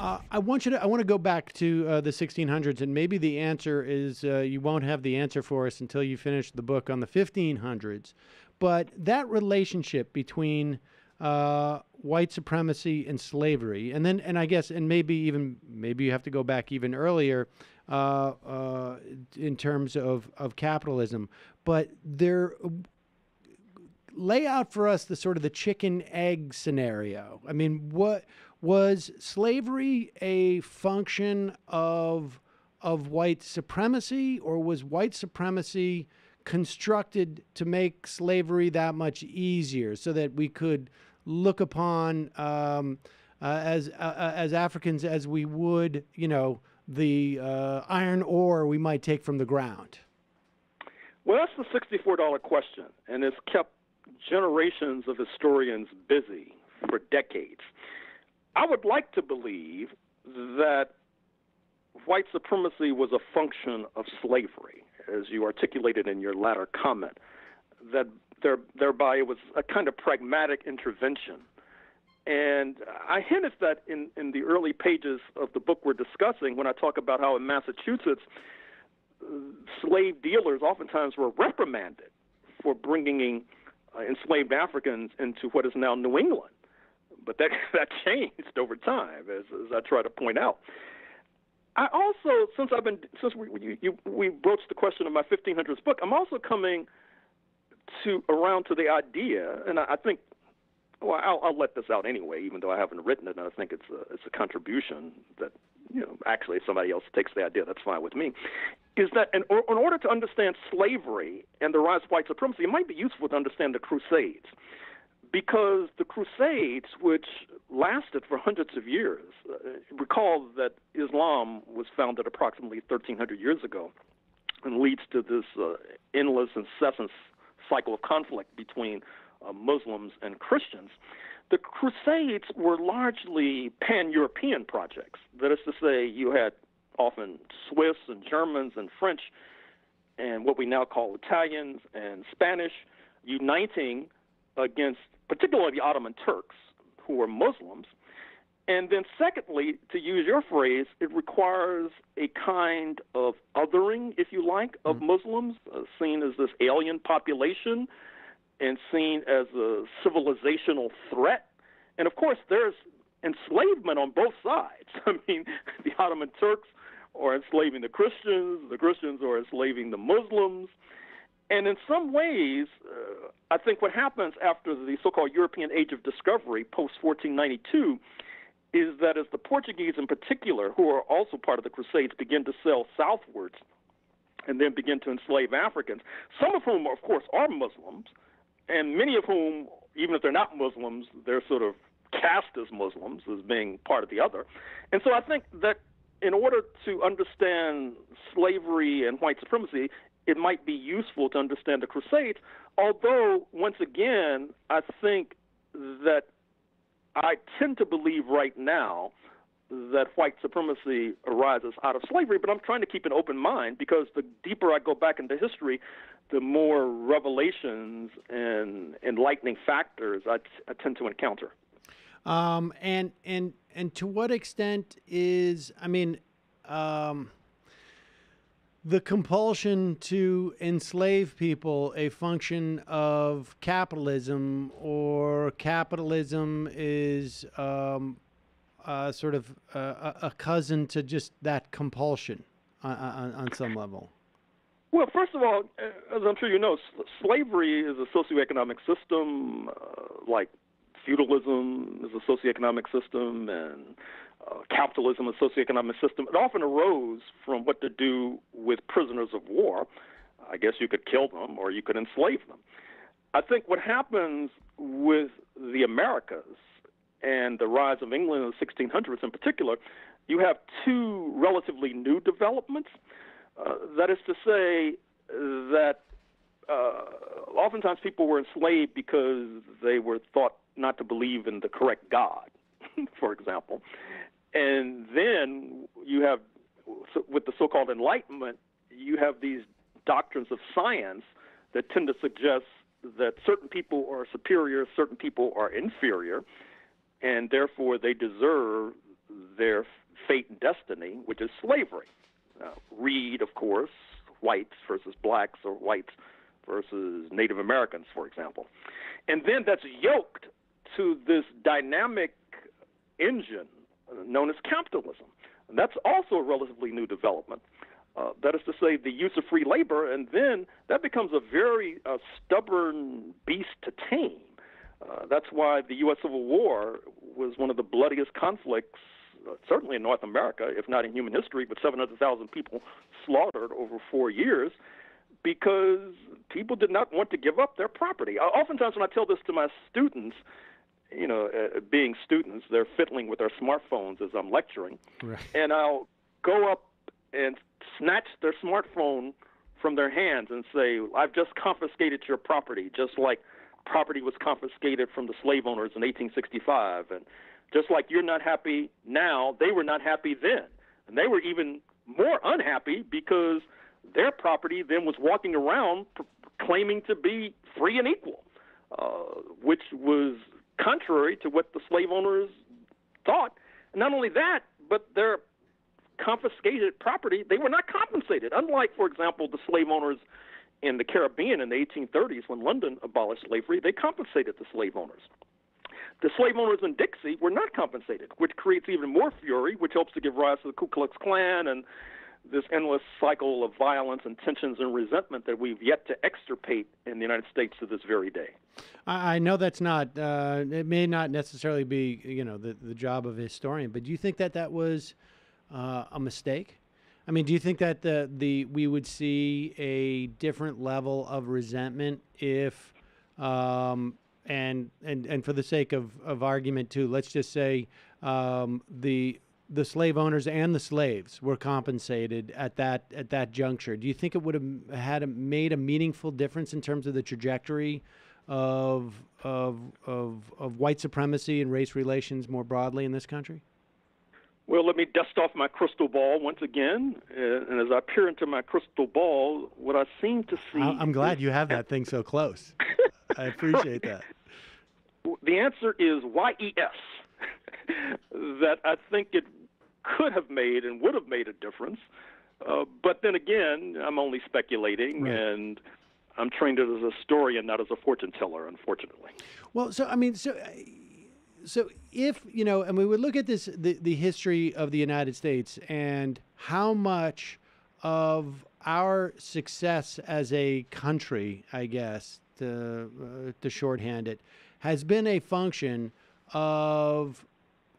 Uh, I want you to. I want to go back to uh, the 1600s, and maybe the answer is uh, you won't have the answer for us until you finish the book on the 1500s. But that relationship between uh, white supremacy and slavery, and then, and I guess, and maybe even, maybe you have to go back even earlier uh, uh, in terms of of capitalism. But there, lay out for us the sort of the chicken egg scenario. I mean, what was slavery a function of of white supremacy, or was white supremacy constructed to make slavery that much easier, so that we could look upon um, uh, as uh, as Africans as we would, you know, the uh, iron ore we might take from the ground? Well, that's the sixty-four dollar question, and it's kept generations of historians busy for decades. I would like to believe that white supremacy was a function of slavery, as you articulated in your latter comment, that there, thereby it was a kind of pragmatic intervention. And I hinted that in, in the early pages of the book we're discussing when I talk about how in Massachusetts, slave dealers oftentimes were reprimanded for bringing uh, enslaved Africans into what is now New England but that that changed over time, as, as I try to point out. I also, since I've been, since we you, you, we broached the question of my 1500s book, I'm also coming to around to the idea, and I, I think, well, I'll, I'll let this out anyway, even though I haven't written it, and I think it's a it's a contribution that you know actually if somebody else takes the idea, that's fine with me. Is that in, in order to understand slavery and the rise of white supremacy, it might be useful to understand the Crusades because the Crusades, which lasted for hundreds of years, uh, recall that Islam was founded approximately 1,300 years ago and leads to this uh, endless, incessant cycle of conflict between uh, Muslims and Christians. The Crusades were largely pan European projects. That is to say, you had often Swiss and Germans and French and what we now call Italians and Spanish uniting against particularly the Ottoman Turks, who were Muslims. And then, secondly, to use your phrase, it requires a kind of othering, if you like, of mm-hmm. Muslims, uh, seen as this alien population and seen as a civilizational threat. And of course, there's enslavement on both sides. I mean, the Ottoman Turks are enslaving the Christians, the Christians are enslaving the Muslims. And in some ways, uh, I think what happens after the so called European Age of Discovery, post 1492, is that as the Portuguese in particular, who are also part of the Crusades, begin to sail southwards and then begin to enslave Africans, some of whom, of course, are Muslims, and many of whom, even if they're not Muslims, they're sort of cast as Muslims as being part of the other. And so I think that in order to understand slavery and white supremacy, it might be useful to understand the Crusades. Although, once again, I think that I tend to believe right now that white supremacy arises out of slavery, but I'm trying to keep an open mind because the deeper I go back into history, the more revelations and enlightening factors I, t- I tend to encounter. Um, and and and to what extent is I mean, um, the compulsion to enslave people a function of capitalism, or capitalism is um, uh, sort of uh, a cousin to just that compulsion on, on, on, some level? Well, first of all, uh, as I'm sure you know, slavery is a socioeconomic system uh, like feudalism is a socioeconomic system, and uh, capitalism, a socioeconomic system, it often arose from what to do with prisoners of war. I guess you could kill them or you could enslave them. I think what happens with the Americas and the rise of England in the 1600s in particular, you have two relatively new developments. Uh, that is to say, that uh, oftentimes people were enslaved because they were thought not to believe in the correct God, for example. And then you have, with the so called Enlightenment, you have these doctrines of science that tend to suggest that certain people are superior, certain people are inferior, and therefore they deserve their fate and destiny, which is slavery. Uh, of course, whites versus blacks or whites versus Native Americans, for example. And then that's yoked to this dynamic engine known as capitalism. And that's also a relatively new development. Uh, that is to say, the use of free labor, and then that becomes a very uh, stubborn beast to tame. Uh, that's why the U.S. Civil War was one of the bloodiest conflicts, uh, certainly in North America, if not in human history, with 700,000 people slaughtered over four years because people did not want to give up their property. Oftentimes, when I tell this to my students, you know, uh, being students, they're fiddling with their smartphones as I'm lecturing, right. and I'll go up and snatch their smartphone from their hands and say, "I've just confiscated your property," just like property was confiscated from the slave owners in 1865, and just like you're not happy now, they were not happy then, and they were even more unhappy because their property then was walking around p- claiming to be free and equal, uh, which was contrary to what the slave owners thought. Not only that, but their confiscated property, they were not compensated. Unlike, for example, the slave owners in the Caribbean in the 1830s when London abolished slavery, they compensated the slave owners. The slave owners in Dixie were not compensated, which creates even more fury, which helps to give rise to the Ku Klux Klan and this endless cycle of violence and tensions and resentment that we've yet to extirpate in the United States to this very day. I know that's not, uh, it may not necessarily be, you know, the, the job of a historian, but do you think that that was uh, a mistake? I mean, do you think that the, the we would see a different level of resentment if, um, and and and for the sake of, of argument too, let's just say um, the the slave owners and the slaves were compensated at that at that juncture. Do you think it would have had a, made a meaningful difference in terms of the trajectory of of of of white supremacy and race relations more broadly in this country? Well, let me dust off my crystal ball once again, uh, and as I peer into my crystal ball, what I seem to see. I'm glad you have that thing so close. I appreciate that. The answer is YES. that I think it could have made and would have made a difference. Uh, but then again, I'm only speculating, right. and I'm trained as a historian, not as a fortune teller, unfortunately. Well, so I mean, so so if you know, and we would look at this the, the history of the United States and how much of our success as a country, I guess, to uh, to shorthand it, has been a function of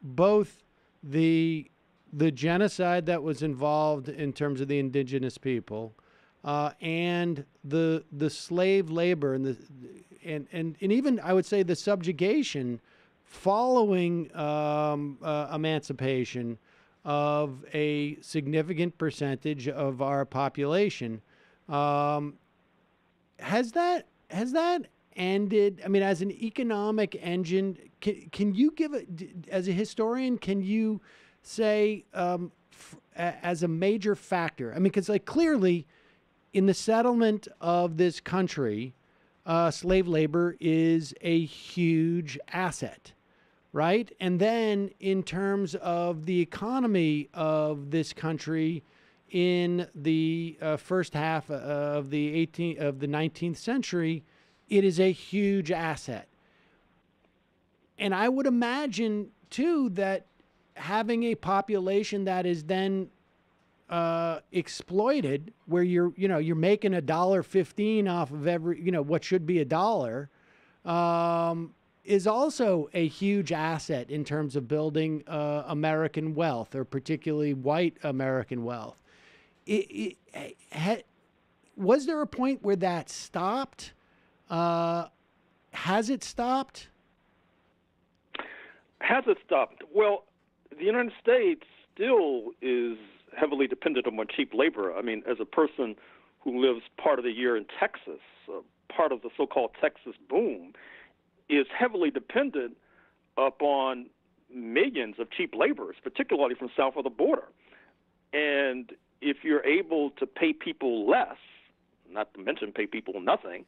both the the genocide that was involved in terms of the indigenous people, uh, and the the slave labor and the and, and and even I would say the subjugation following um, uh, emancipation of a significant percentage of our population. Um, has that has that ended? I mean, as an economic engine, can, can you give it as a historian? Can you say um, f- as a major factor? I mean, because like clearly, in the settlement of this country, uh, slave labor is a huge asset, right? And then in terms of the economy of this country in the uh, first half of the 18th of the 19th century, it is a huge asset. And I would imagine too that having a population that is then uh, exploited, where you're you know you're making a dollar fifteen off of every you know what should be a dollar, um, is also a huge asset in terms of building uh, American wealth, or particularly white American wealth. It, it, was there a point where that stopped? Uh, has it stopped? Has it stopped? Well, the United States still is heavily dependent on cheap labor. I mean, as a person who lives part of the year in Texas, uh, part of the so-called Texas boom, is heavily dependent upon millions of cheap laborers, particularly from south of the border. And if you're able to pay people less, not to mention pay people nothing,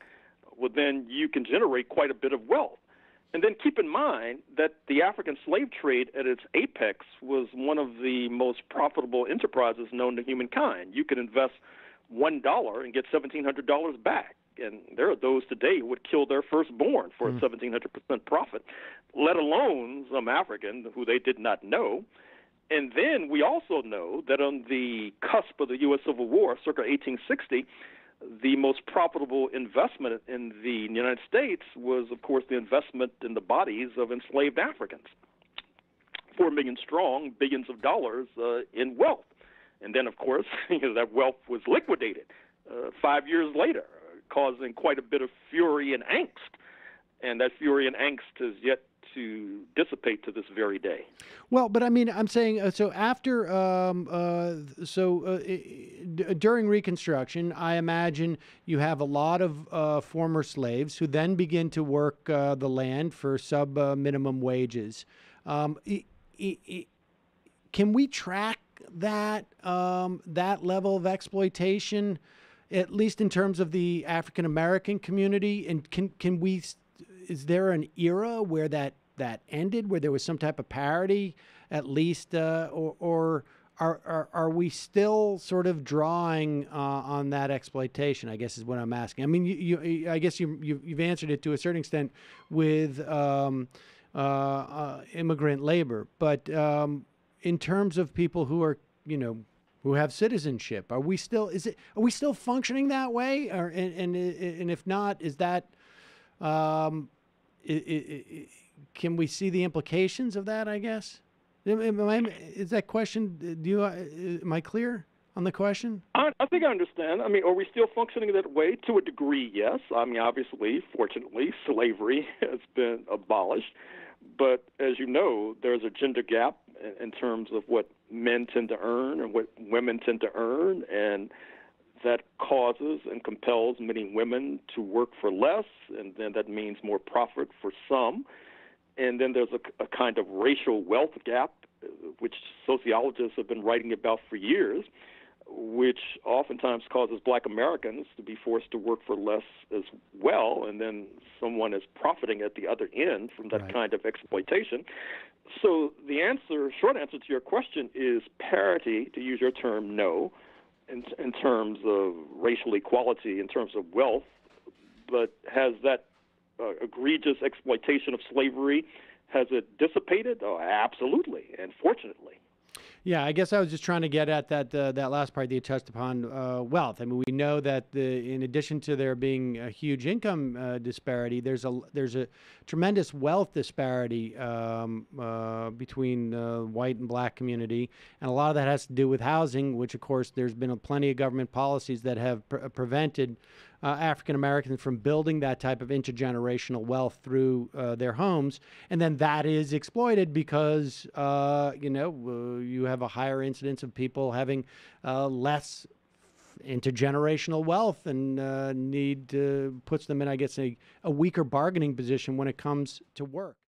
well, then you can generate quite a bit of wealth. And then keep in mind that the African slave trade at its apex was one of the most profitable enterprises known to humankind. You could invest one dollar and get seventeen hundred dollars back. And there are those today who would kill their firstborn for mm. a seventeen hundred percent profit, let alone some African who they did not know. And then we also know that on the cusp of the U.S. Civil War, circa 1860, the most profitable investment in the United States was, of course, the investment in the bodies of enslaved Africans. Four million strong, billions of dollars uh, in wealth. And then, of course, you know, that wealth was liquidated uh, five years later, causing quite a bit of fury and angst. And that fury and angst has yet to dissipate to this very day. Well, but I mean, I'm saying uh, so after, um, uh, so uh, d- during Reconstruction, I imagine you have a lot of uh, former slaves who then begin to work uh, the land for sub uh, minimum wages. Um, can we track that um, that level of exploitation? At least in terms of the African American community, and can can we is there an era where that that ended, where there was some type of parity, at least, uh, or, or are, are, are we still sort of drawing uh, on that exploitation? I guess is what I'm asking. I mean, you, you I guess you, you have answered it to a certain extent with um, uh, uh, immigrant labor, but um, in terms of people who are, you know, who have citizenship, are we still is it are we still functioning that way? Or and and, and if not, is that um, can we see the implications of that? I guess. Is that question? Do you? Uh, am I clear on the question? I, I think I understand. I mean, are we still functioning that way? To a degree, yes. I mean, obviously, fortunately, slavery has been abolished, but as you know, there's a gender gap in, in terms of what men tend to earn and what women tend to earn, and that causes and compels many women to work for less, and then that means more profit for some and then there's a, a kind of racial wealth gap, which sociologists have been writing about for years, which oftentimes causes black Americans to be forced to work for less as well, and then someone is profiting at the other end from that right. kind of exploitation. So the answer, short answer to your question is parity, to use your term, no, in, in terms of racial equality, in terms of wealth, but has that uh, egregious exploitation of slavery, has it dissipated? Oh, absolutely, and fortunately. Yeah, I guess I was just trying to get at that uh, that last part that you touched upon uh, wealth. I mean, we know that the, in addition to there being a huge income uh, disparity, there's a there's a tremendous wealth disparity um, uh, between the white and black community, and a lot of that has to do with housing, which of course there's been plenty of government policies that have pre- prevented uh, African Americans from building that type of intergenerational wealth through uh, their homes, and then that is exploited because uh, you know uh, you have a higher incidence of people having uh, less intergenerational wealth and uh, need puts them in, I guess, a, a weaker bargaining position when it comes to work.